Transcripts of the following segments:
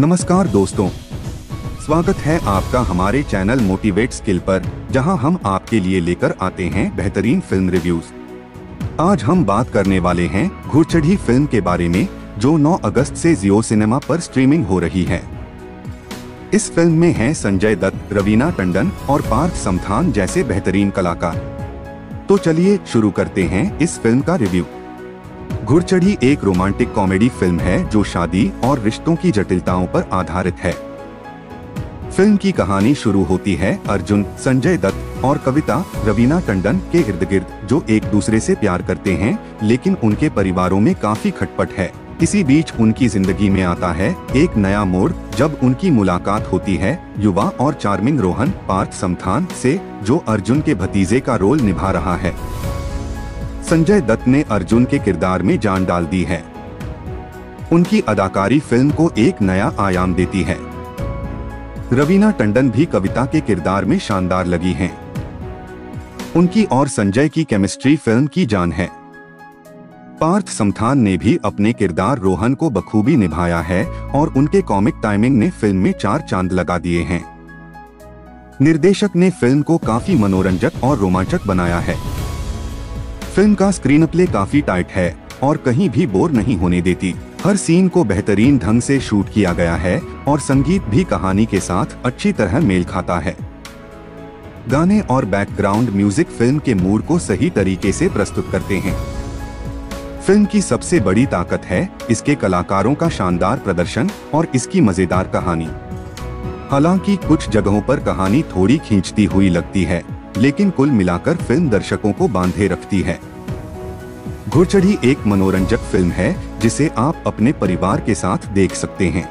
नमस्कार दोस्तों। स्वागत है आपका हमारे चैनल मोटिवेट स्किल पर, जहाँ हम आपके लिए लेकर आते हैं बेहतरीन फ़िल्म रिव्यूज़ आज हम बात करने वाले हैं घुड़चढ़ी फ़िल्म के बारे में, जो 9 अगस्त से जियो सिनेमा पर स्ट्रीमिंग हो रही है। इस फ़िल्म में हैं संजय दत्त, रवीना टंडन और पार्थ समथान जैसे बेहतरीन कलाकार। तो चलिए शुरू करते हैं इस फ़िल्म का रिव्यू घुड़चढ़ी एक रोमांटिक कॉमेडी फ़िल्म है जो शादी और रिश्तों की जटिलताओं पर आधारित है। फ़िल्म की कहानी शुरू होती है अर्जुन, संजय दत्त और कविता रवीना टंडन के इर्द गिर्द, जो एक दूसरे से प्यार करते हैं, लेकिन उनके परिवारों में काफ़ी खटपट है। इसी बीच उनकी ज़िंदगी में आता है एक नया मोड़, जब उनकी मुलाकात होती है युवा और चार्मिंग रोहन, पार्थ समथान से, जो अर्जुन के भतीजे का रोल निभा रहा है। संजय दत्त ने अर्जुन के किरदार में जान डाल दी है। उनकी अदाकारी फ़िल्म को एक नया आयाम देती है। रवीना टंडन भी कविता के किरदार में शानदार लगी हैं। उनकी और संजय की केमिस्ट्री फ़िल्म की जान है। पार्थ समथान ने भी अपने किरदार रोहन को बखूबी निभाया है और उनके कॉमिक टाइमिंग ने फ़िल्म में चार चाँद लगा दिए हैं। निर्देशक ने फ़िल्म को काफ़ी मनोरंजक और रोमांचक बनाया है। फ़िल्म का स्क्रीन प्ले काफ़ी टाइट है और कहीं भी बोर नहीं होने देती। हर सीन को बेहतरीन ढंग से शूट किया गया है और संगीत भी कहानी के साथ अच्छी तरह मेल खाता है। गाने और बैकग्राउंड म्यूज़िक फ़िल्म के मूड को सही तरीके से प्रस्तुत करते हैं। फ़िल्म की सबसे बड़ी ताकत है इसके कलाकारों का शानदार प्रदर्शन और इसकी मज़ेदार कहानी। हालाँकि कुछ जगहों पर कहानी थोड़ी खींचती हुई लगती है। लेकिन कुल मिलाकर फ़िल्म दर्शकों को बांधे रखती है। घुड़चढ़ी एक मनोरंजक फ़िल्म है, जिसे आप अपने परिवार के साथ देख सकते हैं।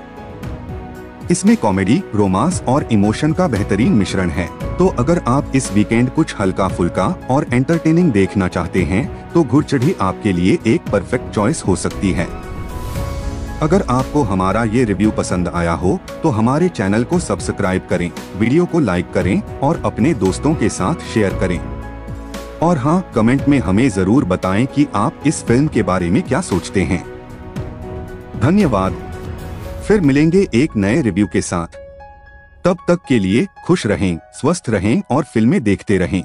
इसमें कॉमेडी, रोमांस और इमोशन का बेहतरीन मिश्रण है। तो अगर आप इस वीकेंड कुछ हल्का फुल्का और एंटरटेनिंग देखना चाहते हैं तो घुड़चढ़ी आपके लिए एक परफेक्ट चॉइस हो सकती है। अगर आपको हमारा ये रिव्यू पसंद आया हो तो हमारे चैनल को सब्सक्राइब करें, वीडियो को लाइक करें और अपने दोस्तों के साथ शेयर करें। और हाँ कमेंट में हमें ज़रूर बताएँ कि आप इस फ़िल्म के बारे में क्या सोचते हैं। धन्यवाद। फिर मिलेंगे एक नए रिव्यू के साथ। तब तक के लिए खुश रहें, स्वस्थ रहें और फ़िल्में देखते रहें।